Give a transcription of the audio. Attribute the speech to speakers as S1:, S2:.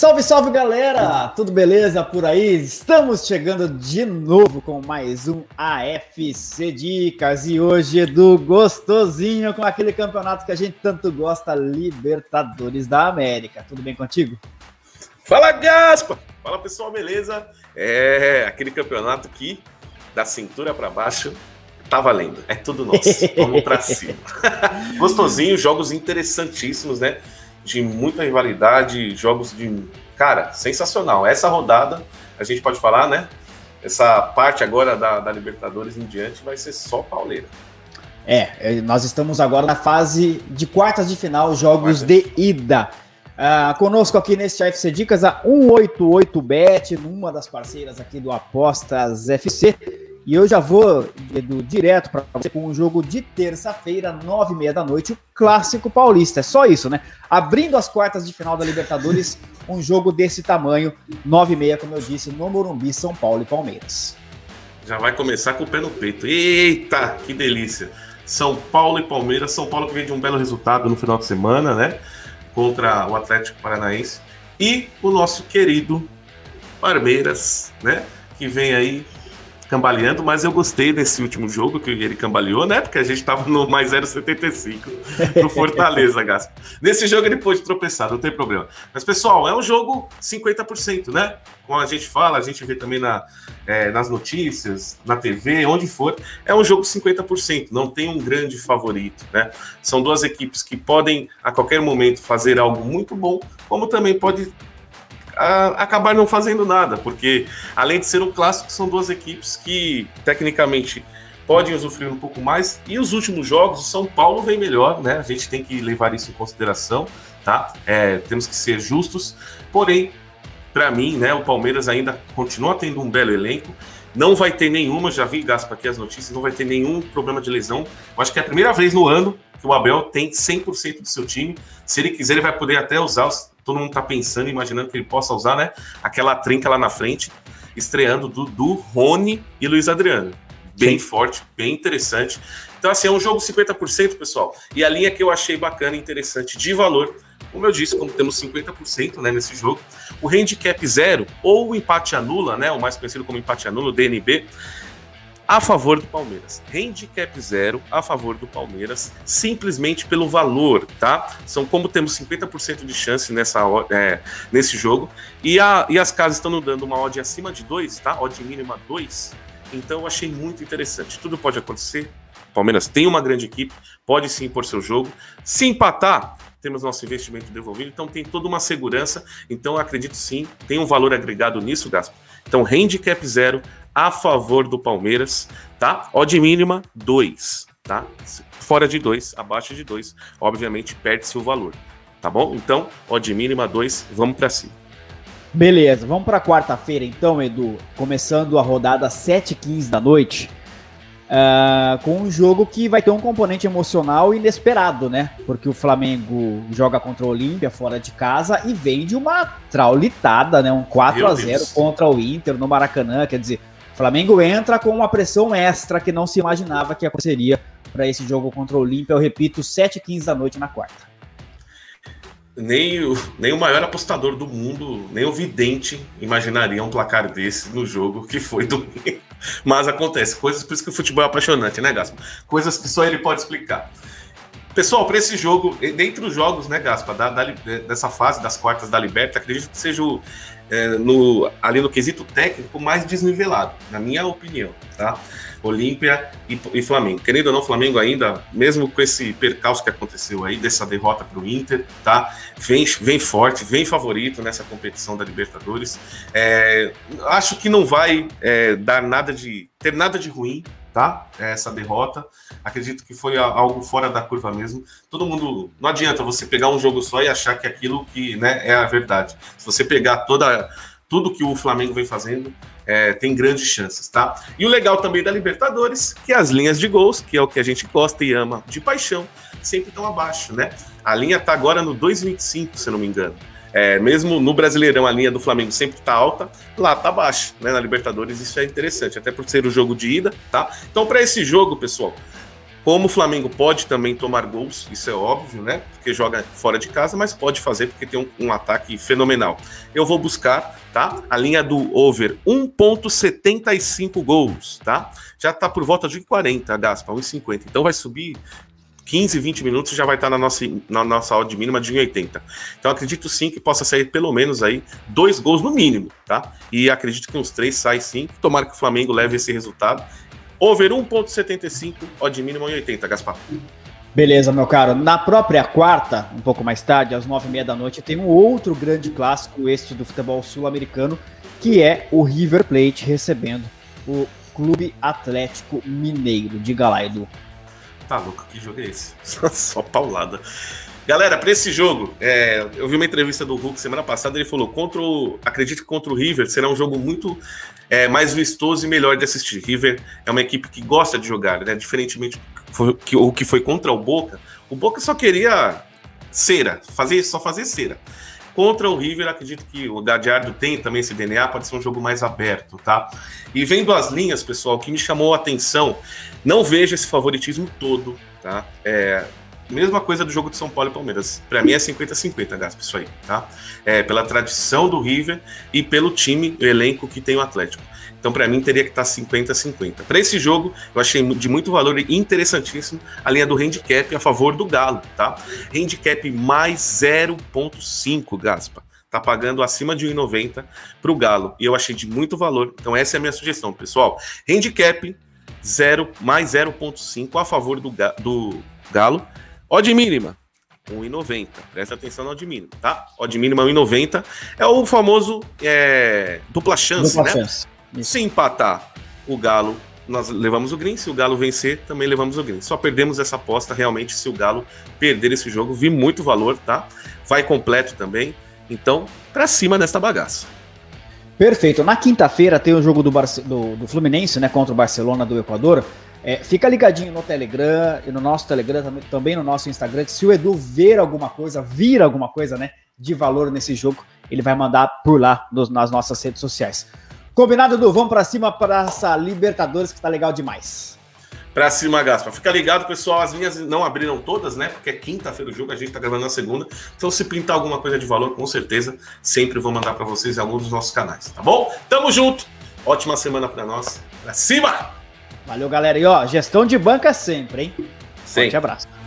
S1: Salve, salve galera! Tudo beleza por aí? Estamos chegando de novo com mais um AFC Dicas e hoje Edu gostosinho com aquele campeonato que a gente tanto gosta, Libertadores da América. Tudo bem contigo?
S2: Fala Gaspa! Fala pessoal, beleza? É aquele campeonato que da cintura para baixo tá valendo. É tudo nosso. Vamos para cima. Gostosinho, jogos interessantíssimos, né? De muita rivalidade, jogos de. Cara, sensacional. Essa rodada, a gente pode falar, né? Essa parte agora da, da Libertadores em diante vai ser só pauleira.
S1: É, é nós estamos agora na fase de quartas de final, jogos de ida. Uh, conosco aqui nesse FC Dicas, a 188bet, numa das parceiras aqui do Apostas FC. E eu já vou Edu, direto para você com um jogo de terça-feira, nove e meia da noite, o clássico paulista. É só isso, né? Abrindo as quartas de final da Libertadores, um jogo desse tamanho, nove e meia, como eu disse, no Morumbi, São Paulo e Palmeiras.
S2: Já vai começar com o pé no peito. Eita, que delícia! São Paulo e Palmeiras. São Paulo que vem de um belo resultado no final de semana, né? Contra o Atlético Paranaense. E o nosso querido Palmeiras, né? Que vem aí cambaleando, mas eu gostei desse último jogo que ele cambaleou, né? Porque a gente tava no mais 0,75 pro Fortaleza, Gaspa. Nesse jogo ele pôde tropeçar, não tem problema. Mas, pessoal, é um jogo 50%, né? Como a gente fala, a gente vê também na, é, nas notícias, na TV, onde for, é um jogo 50%, não tem um grande favorito, né? São duas equipes que podem a qualquer momento fazer algo muito bom, como também pode acabar não fazendo nada, porque além de ser um clássico, são duas equipes que tecnicamente podem usufruir um pouco mais. E os últimos jogos, o São Paulo vem melhor, né? A gente tem que levar isso em consideração, tá? É, temos que ser justos. Porém, para mim, né, o Palmeiras ainda continua tendo um belo elenco. Não vai ter nenhuma, já vi Gaspa aqui as notícias, não vai ter nenhum problema de lesão. Eu acho que é a primeira vez no ano que o Abel tem 100% do seu time. Se ele quiser, ele vai poder até usar os todo mundo tá pensando, imaginando que ele possa usar, né? Aquela trinca lá na frente, estreando do Rony e Luiz Adriano. Bem Sim. forte, bem interessante. Então, assim, é um jogo 50%, pessoal. E a linha que eu achei bacana, interessante, de valor, como eu disse, como temos 50% né, nesse jogo, o handicap zero ou o empate anula, né? O mais conhecido como empate anula, o DNB, a favor do Palmeiras. Handicap zero a favor do Palmeiras, simplesmente pelo valor, tá? São como temos 50% de chance nessa, é, nesse jogo. E, a, e as casas estão dando uma odd acima de 2, tá? Odd mínima 2. Então eu achei muito interessante. Tudo pode acontecer. Palmeiras tem uma grande equipe, pode sim impor seu jogo. Se empatar, temos nosso investimento devolvido, então tem toda uma segurança. Então acredito sim, tem um valor agregado nisso, Gaspo. Então, handicap zero a favor do Palmeiras, tá? Odd mínima 2, tá? Fora de 2, abaixo de 2, obviamente perde-se o valor, tá bom? Então, odd mínima 2, vamos para cima.
S1: Beleza, vamos para quarta-feira então, Edu, começando a rodada 7h15 da noite. Uh, com um jogo que vai ter um componente emocional inesperado, né? Porque o Flamengo joga contra o Olímpia fora de casa e vem de uma traulitada, né? Um 4 a 0 contra o Inter no Maracanã. Quer dizer, Flamengo entra com uma pressão extra que não se imaginava que aconteceria para esse jogo contra o Olímpia. Eu repito, 7h15 da noite na quarta.
S2: Nem o, nem o maior apostador do mundo, nem o vidente imaginaria um placar desse no jogo que foi domingo. Mas acontece, coisas por isso que o futebol é apaixonante, né, Gaspa? Coisas que só ele pode explicar. Pessoal, para esse jogo, dentre os jogos, né, Gaspa, da, da, dessa fase das quartas da Liberta, acredito que seja o, é, no, ali no quesito técnico mais desnivelado, na minha opinião, tá? Olímpia e, e, Flamengo. Querendo ou não, Flamengo ainda, mesmo com esse percalço que aconteceu aí, dessa derrota para o Inter, tá? Vem, vem forte, vem favorito nessa competição da Libertadores. É, acho que não vai é, dar nada de. ter nada de ruim tá? Essa derrota. Acredito que foi algo fora da curva mesmo. Todo mundo. Não adianta você pegar um jogo só e achar que aquilo que né, é a verdade. Se você pegar toda, tudo que o Flamengo vem fazendo, é, tem grandes chances, tá? E o legal também da Libertadores, que as linhas de gols, que é o que a gente gosta e ama de paixão, sempre estão abaixo, né? A linha tá agora no 2,25, se não me engano. É, mesmo no Brasileirão a linha do Flamengo sempre está alta, lá está baixa, né? Na Libertadores isso é interessante, até por ser o jogo de ida, tá? Então para esse jogo, pessoal, Como o Flamengo pode também tomar gols, isso é óbvio, né? Porque joga fora de casa, mas pode fazer porque tem um, um ataque fenomenal. Eu vou buscar, tá? A linha do over 1.75 gols, tá? Já tá por volta de 40, Gaspa, 1,50. Então vai subir 15, 20 minutos já vai estar na nossa, na nossa odd mínima de 1,80. Então acredito sim que possa sair pelo menos aí dois gols no mínimo, tá? E acredito que uns três saem sim. Tomara que o Flamengo leve esse resultado Over 1,75, odd mínimo 1,80, Gaspar.
S1: Beleza, meu caro. Na própria quarta, um pouco mais tarde, às nove e meia da noite, tem um outro grande clássico, este do futebol sul-americano, que é o River Plate recebendo o Clube Atlético Mineiro. Diga lá, Edu.
S2: Tá louco, que jogo é esse? Só paulada. Galera, para esse jogo, é, eu vi uma entrevista do Hulk semana passada, ele falou: contra o, acredito que contra o River será um jogo muito é, mais vistoso e melhor de assistir. River é uma equipe que gosta de jogar, né? Diferentemente o que foi contra o Boca, o Boca só queria cera, fazer, só fazer cera. Contra o River, acredito que o Gadiardo tem também esse DNA, pode ser um jogo mais aberto, tá? E vendo as linhas, pessoal, que me chamou a atenção, não vejo esse favoritismo todo, tá? É, mesma coisa do jogo de São Paulo e Palmeiras. Para mim é 50-50, Gaspa, isso aí, tá? É, pela tradição do River e pelo time, o elenco que tem o Atlético. Então, para mim, teria que estar 50-50. Para esse jogo, eu achei de muito valor e interessantíssimo a linha do handicap a favor do Galo, tá? Handicap mais 0,5, Gaspa. Tá pagando acima de 1,90 para o Galo. E eu achei de muito valor. Então, essa é a minha sugestão, pessoal. Handicap 0, mais 0,5 a favor do, do Galo Odd mínima, 1,90. Presta atenção na odd mínima, tá? Odd mínima 1,90 é o famoso é, dupla chance, dupla né? Chance. Se empatar o Galo, nós levamos o green. Se o Galo vencer, também levamos o green. Só perdemos essa aposta realmente se o Galo perder esse jogo. Vi muito valor, tá? Vai completo também. Então, para cima desta bagaça.
S1: Perfeito. Na quinta-feira tem o jogo do, do, do Fluminense, né, contra o Barcelona do Equador. É, fica ligadinho no Telegram e no nosso Telegram, também, no nosso Instagram, que se o Edu ver alguma coisa, vir alguma coisa, né, de valor nesse jogo, ele vai mandar por lá nos, nas nossas redes sociais. Combinado, Edu? Vamos para cima para essa Libertadores que tá legal demais.
S2: Pra cima, Gaspa. Fica ligado, pessoal. As linhas não abriram todas, né? Porque é quinta-feira o jogo, a gente tá gravando na segunda. Então, se pintar alguma coisa de valor, com certeza, sempre vou mandar para vocês em algum dos nossos canais, tá bom? Tamo junto. Ótima semana para nós. Pra cima!
S1: Valeu, galera. E ó, gestão de banca sempre, hein?
S2: Sim. Forte abraço.